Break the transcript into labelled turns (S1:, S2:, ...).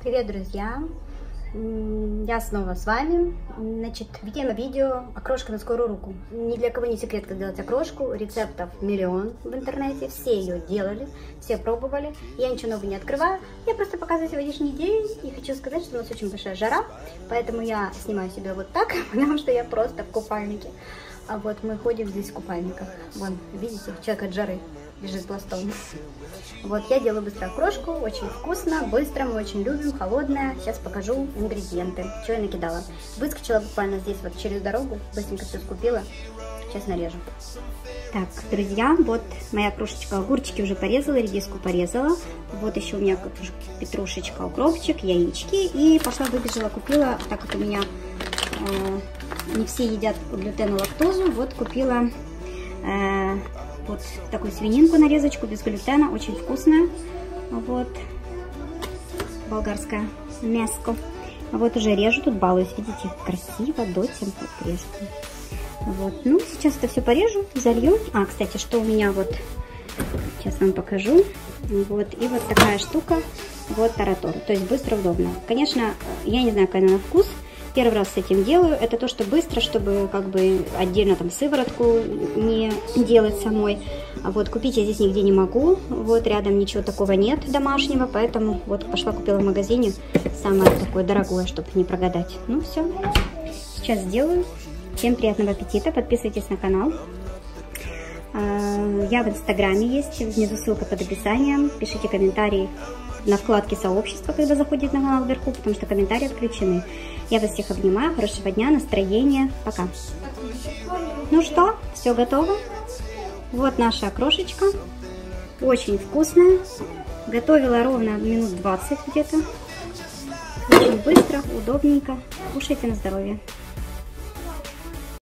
S1: Привет, друзья! Я снова с вами. Значит, тема видео окрошка на скорую руку. Ни для кого не секрет, как делать окрошку. Рецептов миллион в интернете. Все ее делали, все пробовали. Я ничего нового не открываю. Я просто показываю сегодняшний день и хочу сказать, что у нас очень большая жара. Поэтому я снимаю себя вот так, потому что я просто в купальнике. А вот мы ходим здесь в купальниках. Вон, видите, человек от жары лежит пластом. Вот, я делаю быстро окрошку, очень вкусно, быстро, мы очень любим, холодная. Сейчас покажу ингредиенты, что я накидала. Выскочила буквально здесь вот через дорогу, быстренько все скупила. Сейчас нарежу. Так, друзья, вот моя крошечка огурчики уже порезала, редиску порезала. Вот еще у меня петрушечка, укропчик, яички. И пошла выбежала, купила, так как у меня не все едят глютен и лактозу, вот купила э, вот такую свининку нарезочку без глютена, очень вкусная. Вот, болгарское мяско. Вот уже режу, тут балуюсь, видите, красиво, до тем вот режу. Вот, ну, сейчас это все порежу, залью. А, кстати, что у меня вот, сейчас вам покажу. Вот, и вот такая штука, вот таратор, то есть быстро, удобно. Конечно, я не знаю, какая она на вкус, первый раз с этим делаю. Это то, что быстро, чтобы как бы отдельно там сыворотку не делать самой. А вот купить я здесь нигде не могу. Вот рядом ничего такого нет домашнего, поэтому вот пошла купила в магазине самое такое дорогое, чтобы не прогадать. Ну все, сейчас сделаю. Всем приятного аппетита, подписывайтесь на канал. А, я в инстаграме есть, внизу ссылка под описанием. Пишите комментарии на вкладке сообщества, когда заходите на канал вверху, потому что комментарии отключены. Я вас всех обнимаю, хорошего дня, настроения, пока. Ну что, все готово? Вот наша окрошечка, очень вкусная. Готовила ровно минут 20 где-то. Очень быстро, удобненько. Кушайте на здоровье.